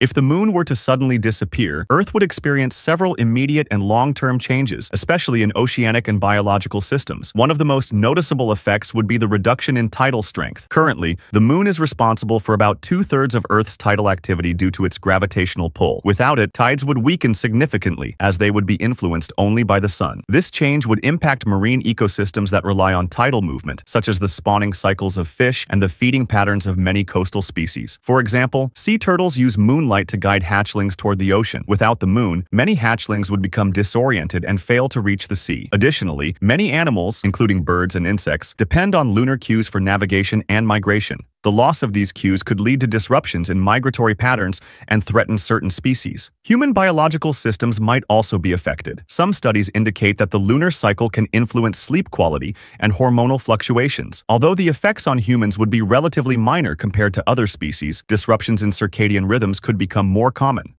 If the moon were to suddenly disappear, Earth would experience several immediate and long-term changes, especially in oceanic and biological systems. One of the most noticeable effects would be the reduction in tidal strength. Currently, the moon is responsible for about two-thirds of Earth's tidal activity due to its gravitational pull. Without it, tides would weaken significantly, as they would be influenced only by the sun. This change would impact marine ecosystems that rely on tidal movement, such as the spawning cycles of fish and the feeding patterns of many coastal species. For example, sea turtles use moon moonlight to guide hatchlings toward the ocean. Without the moon, many hatchlings would become disoriented and fail to reach the sea. Additionally, many animals, including birds and insects, depend on lunar cues for navigation and migration. The loss of these cues could lead to disruptions in migratory patterns and threaten certain species. Human biological systems might also be affected. Some studies indicate that the lunar cycle can influence sleep quality and hormonal fluctuations. Although the effects on humans would be relatively minor compared to other species, disruptions in circadian rhythms could become more common.